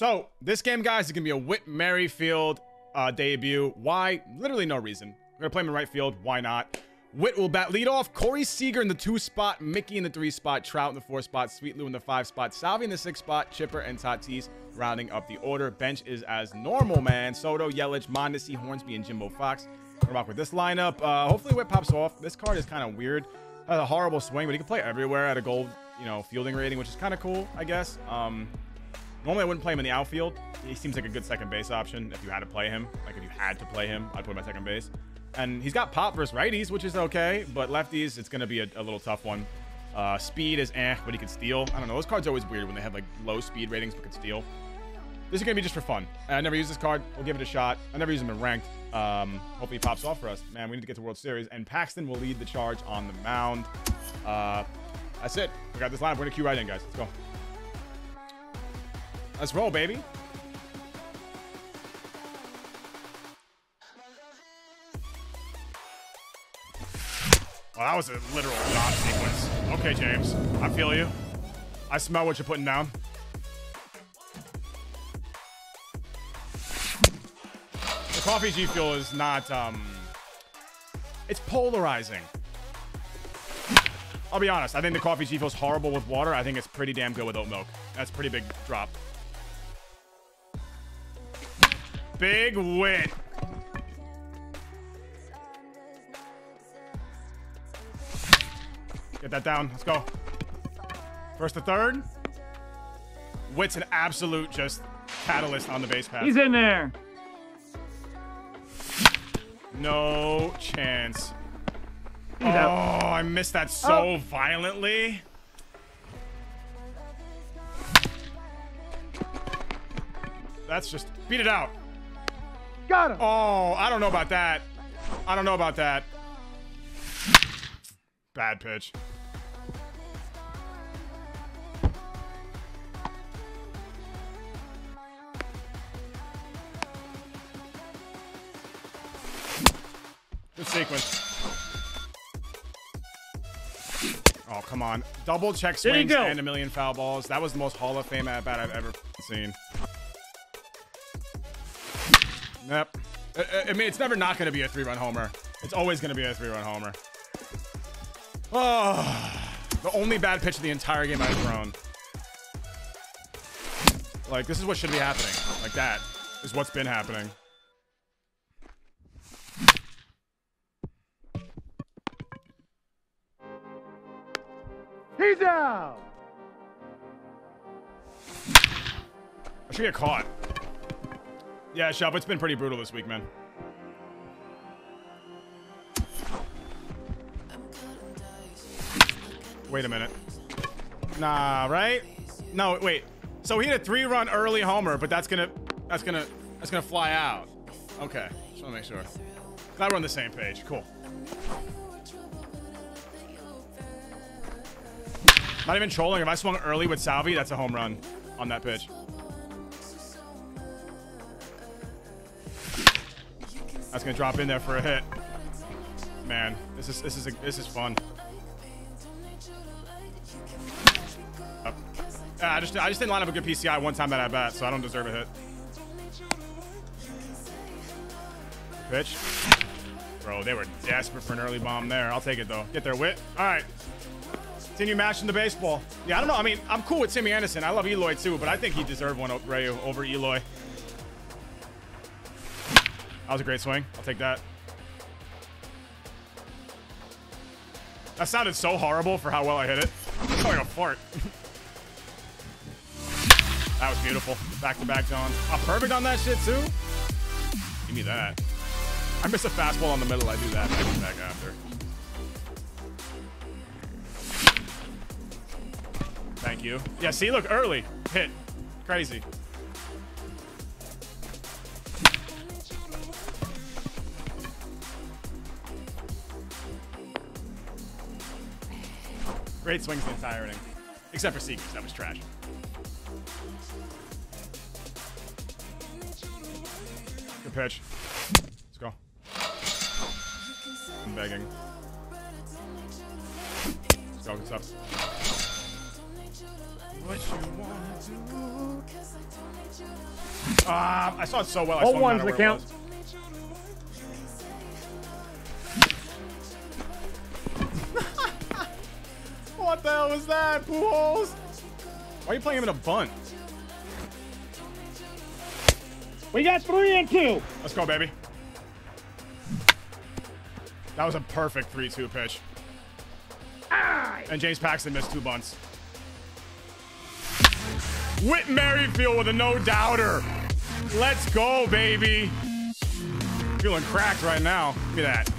So this game, guys, is gonna be a Whit Merrifield uh, debut. Why? Literally no reason. We're gonna play him in right field. Why not? Whit will bat lead off. Corey Seager in the two spot. Mickey in the three spot. Trout in the four spot. Sweet Lou in the five spot. Salvi in the six spot. Chipper and Tatis rounding up the order. Bench is as normal, man. Soto, Yelich, Mondesi, Hornsby, and Jimbo Foxx. We're rock with this lineup. Uh, hopefully Whit pops off. This card is kind of weird. Has a horrible swing, but he can play everywhere at a gold, you know, fielding rating, which is kind of cool, I guess. Um, Normally, I wouldn't play him in the outfield. He seems like a good second base option if you had to play him. Like, if you had to play him, I'd put him at second base. And he's got pop versus righties, which is okay. But lefties, it's going to be a, a, little tough one. Uh, speed is eh, but he can steal. I don't know. Those cards are always weird when they have, like, low speed ratings but can steal. This is going to be just for fun. I never use this card. We'll give it a shot. I never use him in ranked. Um, hopefully he pops off for us. Man, we need to get to World Series. And Paxton will lead the charge on the mound. Uh, that's it. We got this lineup. We're going to queue right in, guys. Let's go. Let's roll, baby. Well, that was a literal dodge sequence. Okay, James. I feel you. I smell what you're putting down. The coffee G Fuel is not, um... It's polarizing. I'll be honest. I think the coffee G is horrible with water. I think it's pretty damn good with oat milk. That's pretty big drop. Big win. Get that down. Let's go. First to third. Whit's an absolute just catalyst on the base path. He's in there. No chance. He's oh, out. I missed that so oh. violently. That's just beat it out. Got him. Oh, I don't know about that. I don't know about that. Bad pitch. Good sequence. Oh, come on. Double check swings and a million foul balls. That was the most Hall of Fame at bat I've ever seen. Yep. I, I mean, it's never not going to be a three-run homer. It's always going to be a three-run homer. Oh, the only bad pitch of the entire game I've thrown. Like, this is what should be happening. Like, that is what's been happening. He's out! I should get caught. Yeah, Shop, it's been pretty brutal this week, man. Wait a minute. Nah, right? No, wait. So he had a three-run early homer, but that's gonna, that's gonna, that's gonna fly out. Okay, just wanna make sure. Glad we're on the same page. Cool. Not even trolling. If I swung early with Salvi, that's a home run on that pitch. That's gonna drop in there for a hit. Man, this is this is a, this is fun. Oh. I just I just didn't line up a good PCI one time that I bat, so I don't deserve a hit. Pitch. Bro, they were desperate for an early bomb there. I'll take it though. Get their Whit. All right. Continue mashing the baseball. Yeah, I don't know. I mean, I'm cool with Timmy Anderson. I love Eloy too, but I think he deserved one over Eloy. That was a great swing. I'll take that. That sounded so horrible for how well I hit it. It's like a fart. that was beautiful. Back-to-back John. I'm perfect on that shit, too? Give me that. I miss a fastball on the middle. I do that back-to-back -back after. Thank you. Yeah, see, look, early. Hit. Crazy. Great swings the entire inning. Except for Seager's. That was trash. Good pitch. Let's go. I'm begging. Let's go. What's up? what you wanna do. Ah, I saw it so well. I All swung ones out of it count. What the hell was that, Pujols? Why are you playing him in a bunt? We got three and two. Let's go, baby. That was a perfect 3-2 pitch. And James Paxton missed two bunts. Whit Merrifield with a no-doubter. Let's go, baby. Feeling cracked right now. Look at that.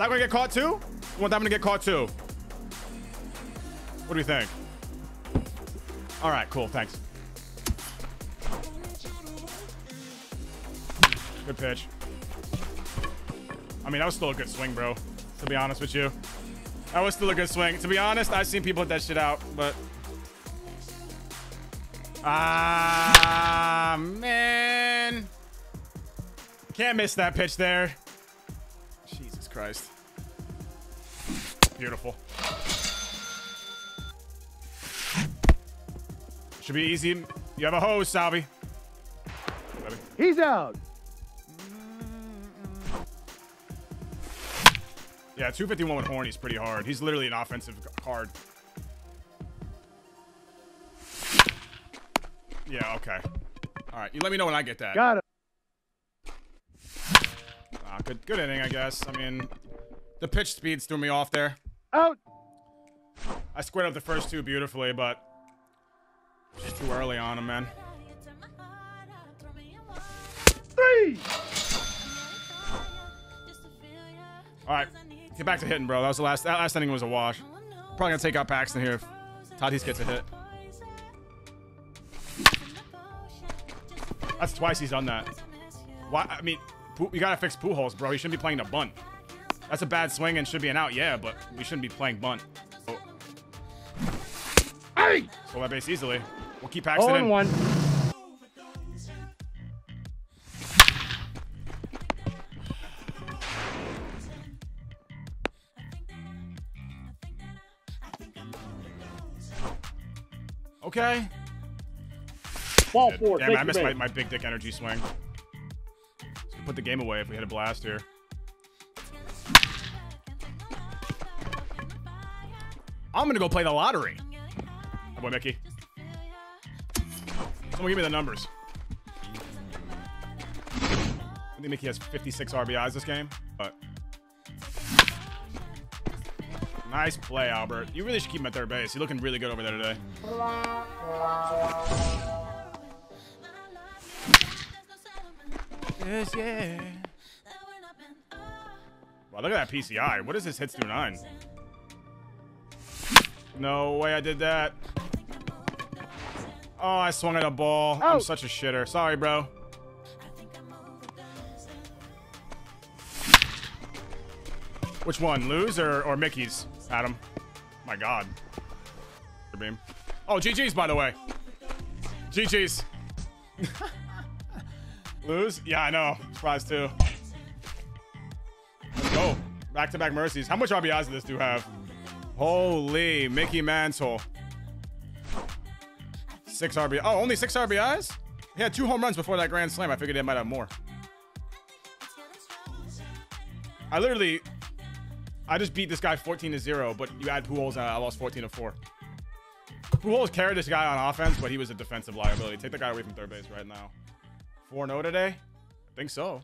That to get caught too? You want that one to get caught too? What do you think? All right, cool. Thanks. Good pitch. I mean, that was still a good swing, bro. To be honest with you. That was still a good swing. To be honest, I've seen people hit that shit out, but... Ah, man. Can't miss that pitch there. Christ. Beautiful. Should be easy. You have a hose, Salvi. He's out. Yeah, 251 with Hornsby's pretty hard. He's literally an offensive card. Yeah, okay. All right, you let me know when I get that. Got it. Good, good inning, I guess. I mean, the pitch speeds threw me off there. Out. I squared up the first two beautifully, but just too early on him, man. Three. All right, get back to hitting, bro. That was the last. That last inning was a wash. Probably gonna take out Paxton here if Tatis gets a hit. That's twice he's done that. Why? I mean, you gotta fix Pujols, bro. He shouldn't be playing the bunt. That's a bad swing and should be an out, yeah, but we shouldn't be playing bunt. Oh, Hey. so that base easily. We'll keep Paxton oh, All in. in one. Okay. Ball four. Damn, I missed my, my big dick energy swing. Put the game away if we hit a blast here. I'm gonna go play the lottery. Oh boy, Mickey. Someone give me the numbers. I think Mickey has 56 RBIs this game, but nice play, Albert. You really should keep him at third base. He's looking really good over there today. Yes, yeah. Wow, look at that PCI. What is this hits through nine? No way I did that. Oh, I swung at a ball. I'm oh. such a shitter. Sorry, bro. Which one, Lou's or, or Mickey's, Adam? My God. Beam. Oh, GG's, by the way. GG's. Lou's? Yeah, I know. Surprise too. Oh, Let's go. Back to back mercies. How much RBIs does this dude have? Holy Mickey Mantle. Six RBI. Oh, only six RBIs? He had two home runs before that grand slam. I figured they might have more. I literally, I just beat this guy 14 to zero, but you add Pujols and I lost 14 to four. Pujols carried this guy on offense, but he was a defensive liability. Take the guy away from third base right now. 4-0 today? I think so.